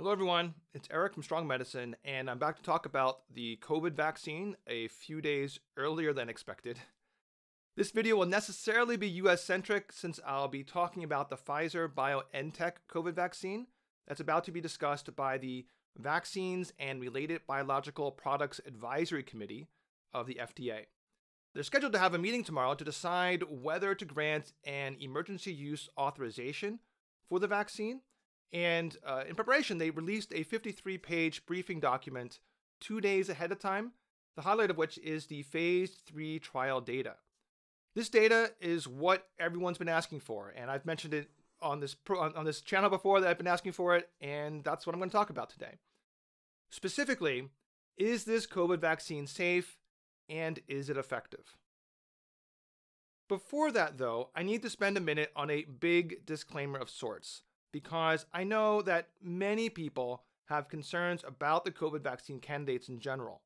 Hello, everyone. It's Eric from Strong Medicine, and I'm back to talk about the COVID vaccine a few days earlier than expected. This video will necessarily be US centric since I'll be talking about the Pfizer BioNTech COVID vaccine that's about to be discussed by the Vaccines and Related Biological Products Advisory Committee of the FDA. They're scheduled to have a meeting tomorrow to decide whether to grant an emergency use authorization for the vaccine and uh, in preparation, they released a 53 page briefing document two days ahead of time, the highlight of which is the phase three trial data. This data is what everyone's been asking for, and I've mentioned it on this pro- on this channel before that I've been asking for it, and that's what I'm going to talk about today. Specifically, is this COVID vaccine safe and is it effective? Before that, though, I need to spend a minute on a big disclaimer of sorts because I know that many people have concerns about the COVID vaccine candidates in general.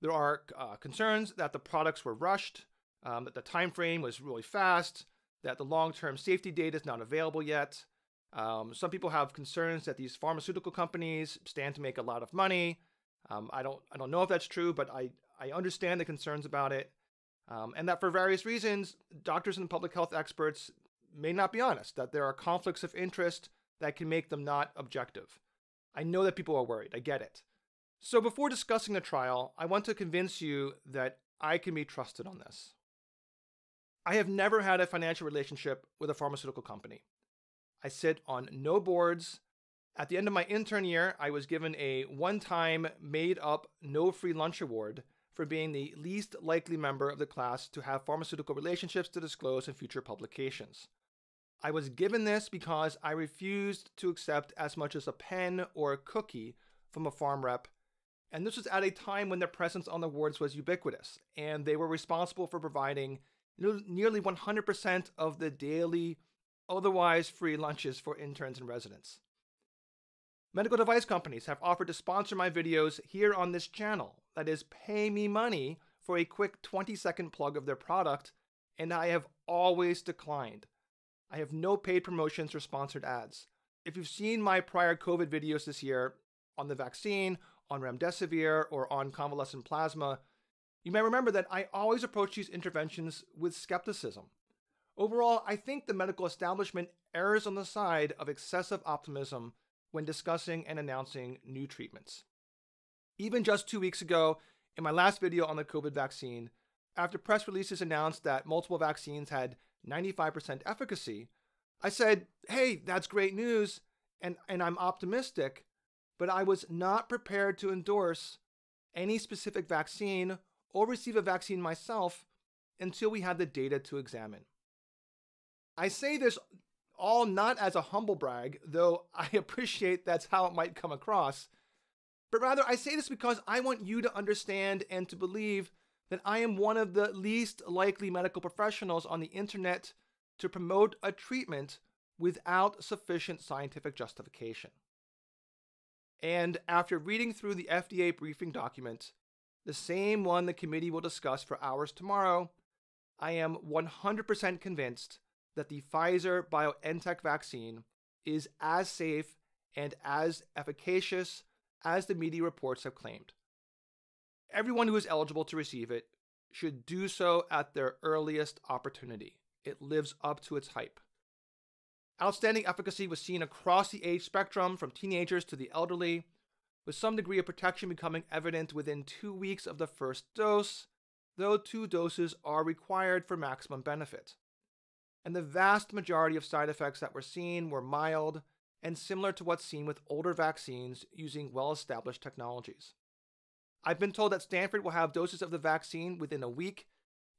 There are uh, concerns that the products were rushed, um, that the time frame was really fast, that the long-term safety data is not available yet. Um, some people have concerns that these pharmaceutical companies stand to make a lot of money. Um, I don't I don't know if that's true, but I I understand the concerns about it, um, and that for various reasons, doctors and public health experts may not be honest, that there are conflicts of interest that can make them not objective. I know that people are worried, I get it. So before discussing the trial, I want to convince you that I can be trusted on this. I have never had a financial relationship with a pharmaceutical company. I sit on no boards. At the end of my intern year, I was given a one time made up no free lunch award for being the least likely member of the class to have pharmaceutical relationships to disclose in future publications. I was given this because I refused to accept as much as a pen or a cookie from a pharm rep. And this was at a time when their presence on the wards was ubiquitous, and they were responsible for providing nearly 100% of the daily, otherwise free lunches for interns and residents. Medical device companies have offered to sponsor my videos here on this channel, that is, pay me money for a quick 20 second plug of their product, and I have always declined. I have no paid promotions or sponsored ads. If you've seen my prior COVID videos this year on the vaccine, on remdesivir, or on convalescent plasma, you may remember that I always approach these interventions with skepticism. Overall, I think the medical establishment errs on the side of excessive optimism when discussing and announcing new treatments. Even just two weeks ago, in my last video on the COVID vaccine, after press releases announced that multiple vaccines had 95% efficacy, I said, hey, that's great news, and, and I'm optimistic, but I was not prepared to endorse any specific vaccine or receive a vaccine myself until we had the data to examine. I say this all not as a humble brag, though I appreciate that's how it might come across, but rather I say this because I want you to understand and to believe that I am one of the least likely medical professionals on the internet to promote a treatment without sufficient scientific justification. And after reading through the FDA briefing document, the same one the committee will discuss for hours tomorrow, I am 100% convinced that the Pfizer BioNTech vaccine is as safe and as efficacious as the media reports have claimed everyone who is eligible to receive it should do so at their earliest opportunity. It lives up to its hype. Outstanding efficacy was seen across the age spectrum, from teenagers to the elderly, with some degree of protection becoming evident within two weeks of the first dose, though two doses are required for maximum benefit. And the vast majority of side effects that were seen were mild and similar to what's seen with older vaccines using well established technologies. I've been told that Stanford will have doses of the vaccine within a week,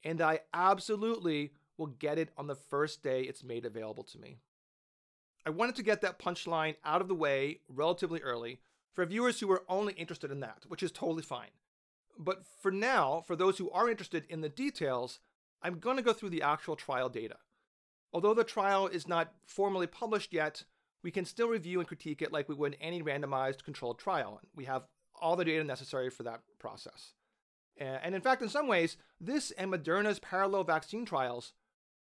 and I absolutely will get it on the first day it's made available to me. I wanted to get that punchline out of the way relatively early for viewers who are only interested in that, which is totally fine. But for now, for those who are interested in the details, I'm going to go through the actual trial data. Although the trial is not formally published yet, we can still review and critique it like we would any randomized controlled trial. We have all the data necessary for that process. And in fact, in some ways, this and Moderna's parallel vaccine trials,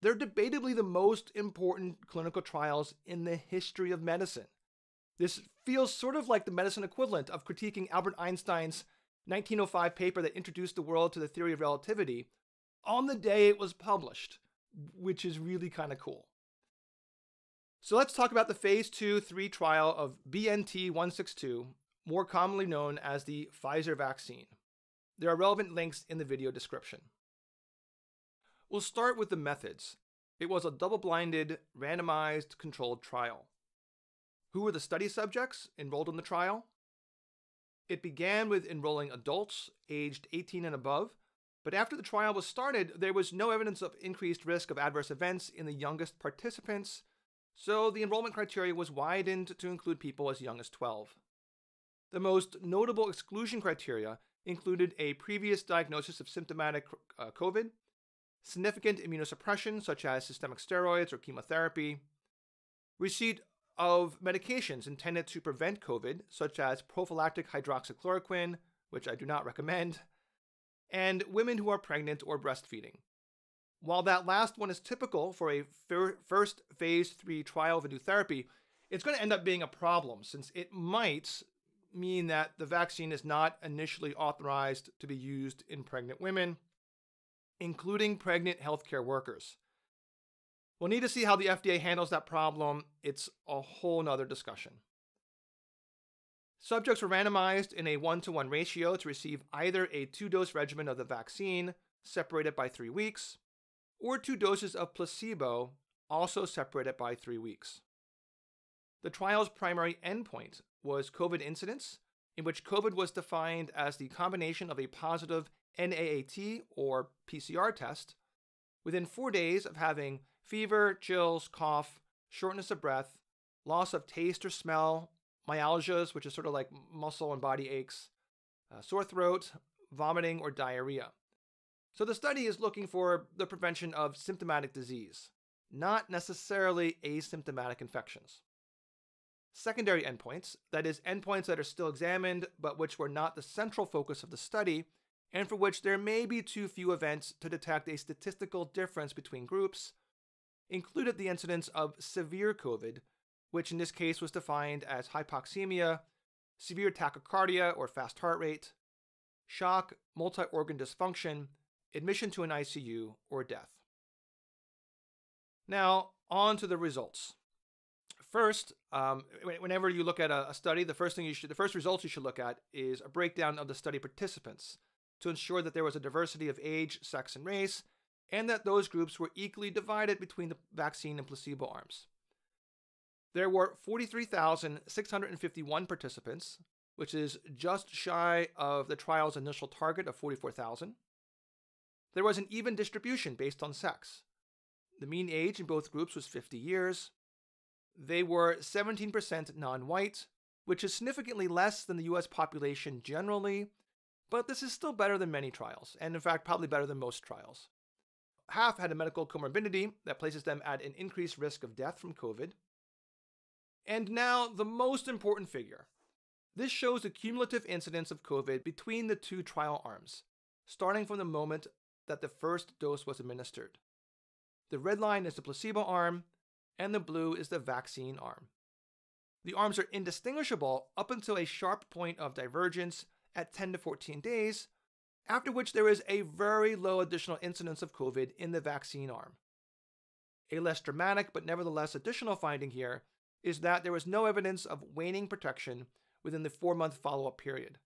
they're debatably the most important clinical trials in the history of medicine. This feels sort of like the medicine equivalent of critiquing Albert Einstein's 1905 paper that introduced the world to the theory of relativity on the day it was published, which is really kind of cool. So let's talk about the phase 2 3 trial of BNT 162, more commonly known as the Pfizer vaccine. There are relevant links in the video description. We'll start with the methods. It was a double blinded, randomized, controlled trial. Who were the study subjects enrolled in the trial? It began with enrolling adults aged 18 and above, but after the trial was started, there was no evidence of increased risk of adverse events in the youngest participants, so the enrollment criteria was widened to include people as young as 12. The most notable exclusion criteria included a previous diagnosis of symptomatic uh, COVID, significant immunosuppression such as systemic steroids or chemotherapy, receipt of medications intended to prevent COVID, such as prophylactic hydroxychloroquine, which I do not recommend, and women who are pregnant or breastfeeding. While that last one is typical for a fir- first phase 3 trial of a new therapy, it's going to end up being a problem since it might mean that the vaccine is not initially authorized to be used in pregnant women, including pregnant healthcare workers. We'll need to see how the FDA handles that problem. It's a whole nother discussion. Subjects were randomized in a one to one ratio to receive either a two dose regimen of the vaccine, separated by three weeks, or two doses of placebo, also separated by three weeks. The trial's primary endpoint was COVID incidence, in which COVID was defined as the combination of a positive NAAT or PCR test within four days of having fever, chills, cough, shortness of breath, loss of taste or smell, myalgias, which is sort of like muscle and body aches, uh, sore throat, vomiting, or diarrhea. So the study is looking for the prevention of symptomatic disease, not necessarily asymptomatic infections. Secondary endpoints, that is, endpoints that are still examined but which were not the central focus of the study, and for which there may be too few events to detect a statistical difference between groups, included the incidence of severe COVID, which in this case was defined as hypoxemia, severe tachycardia or fast heart rate, shock, multi organ dysfunction, admission to an ICU, or death. Now, on to the results. First, um, whenever you look at a, study, the first thing you should, the first results you should look at is a breakdown of the study participants to ensure that there was a diversity of age, sex, and race, and that those groups were equally divided between the vaccine and placebo arms. There were 43,651 participants, which is just shy of the trial's initial target of 44,000. There was an even distribution based on sex. The mean age in both groups was 50 years. They were 17% non white, which is significantly less than the US population generally, but this is still better than many trials, and in fact, probably better than most trials. Half had a medical comorbidity that places them at an increased risk of death from COVID. And now, the most important figure. This shows the cumulative incidence of COVID between the two trial arms, starting from the moment that the first dose was administered. The red line is the placebo arm, and the blue is the vaccine arm. The arms are indistinguishable up until a sharp point of divergence at 10 to 14 days, after which there is a very low additional incidence of COVID in the vaccine arm. A less dramatic but nevertheless additional finding here is that there was no evidence of waning protection within the four month follow up period.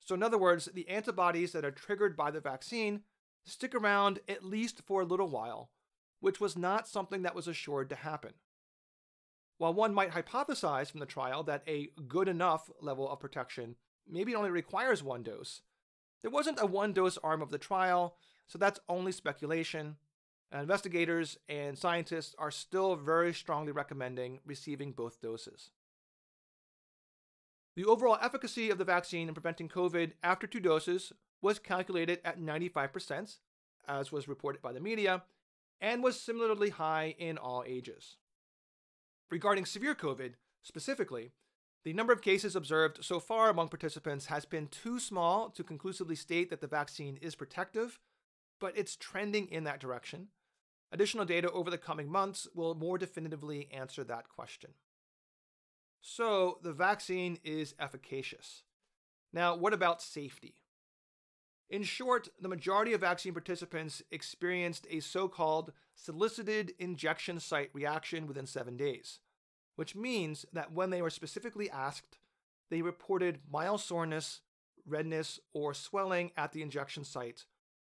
So, in other words, the antibodies that are triggered by the vaccine stick around at least for a little while, which was not something that was assured to happen. While one might hypothesize from the trial that a good enough level of protection maybe only requires one dose, there wasn't a one dose arm of the trial, so that's only speculation. Investigators and scientists are still very strongly recommending receiving both doses. The overall efficacy of the vaccine in preventing COVID after two doses was calculated at 95%, as was reported by the media, and was similarly high in all ages. Regarding severe COVID, specifically, the number of cases observed so far among participants has been too small to conclusively state that the vaccine is protective, but it's trending in that direction. Additional data over the coming months will more definitively answer that question. So the vaccine is efficacious. Now, what about safety? In short, the majority of vaccine participants experienced a so called solicited injection site reaction within seven days, which means that when they were specifically asked, they reported mild soreness, redness, or swelling at the injection site,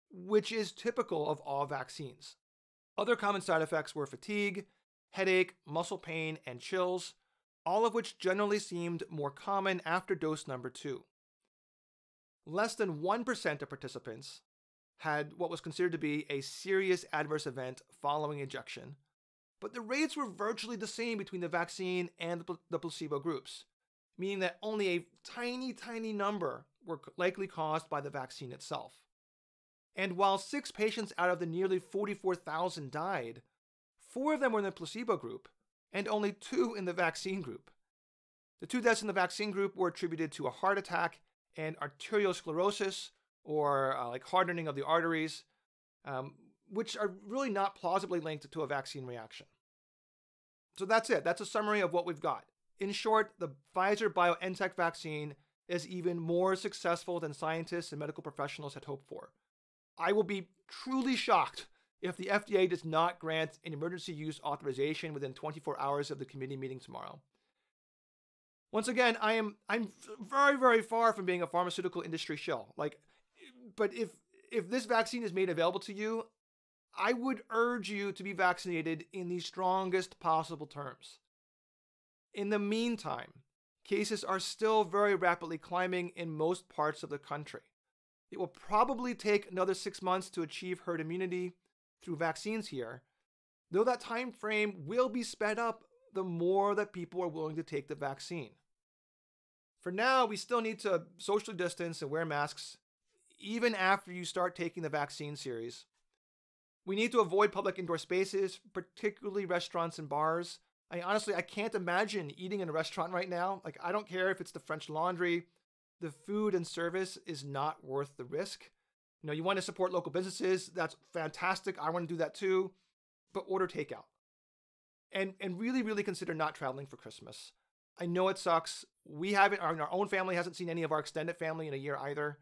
which is typical of all vaccines. Other common side effects were fatigue, headache, muscle pain, and chills, all of which generally seemed more common after dose number two. Less than 1% of participants had what was considered to be a serious adverse event following injection, but the rates were virtually the same between the vaccine and the placebo groups, meaning that only a tiny, tiny number were likely caused by the vaccine itself. And while six patients out of the nearly 44,000 died, four of them were in the placebo group and only two in the vaccine group. The two deaths in the vaccine group were attributed to a heart attack and arteriosclerosis, or uh, like hardening of the arteries, um, which are really not plausibly linked to a vaccine reaction. So that's it. That's a summary of what we've got. In short, the Pfizer BioNTech vaccine is even more successful than scientists and medical professionals had hoped for. I will be truly shocked if the FDA does not grant an emergency use authorization within 24 hours of the committee meeting tomorrow. Once again, I am I'm very very far from being a pharmaceutical industry shell. Like but if if this vaccine is made available to you, I would urge you to be vaccinated in the strongest possible terms. In the meantime, cases are still very rapidly climbing in most parts of the country. It will probably take another 6 months to achieve herd immunity, through vaccines here, though that time frame will be sped up the more that people are willing to take the vaccine. For now, we still need to socially distance and wear masks even after you start taking the vaccine series. We need to avoid public indoor spaces, particularly restaurants and bars. I honestly I can't imagine eating in a restaurant right now. Like I don't care if it's the French Laundry, the food and service is not worth the risk. You know, you want to support local businesses, that's fantastic. I want to do that too. But order takeout. And and really, really consider not traveling for Christmas. I know it sucks. We haven't our, our own family hasn't seen any of our extended family in a year either.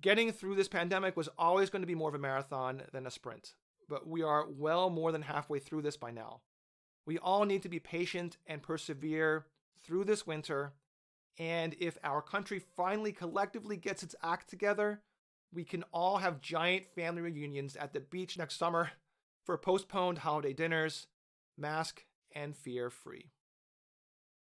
Getting through this pandemic was always going to be more of a marathon than a sprint, but we are well more than halfway through this by now. We all need to be patient and persevere through this winter. And if our country finally collectively gets its act together, we can all have giant family reunions at the beach next summer for postponed holiday dinners, mask and fear free.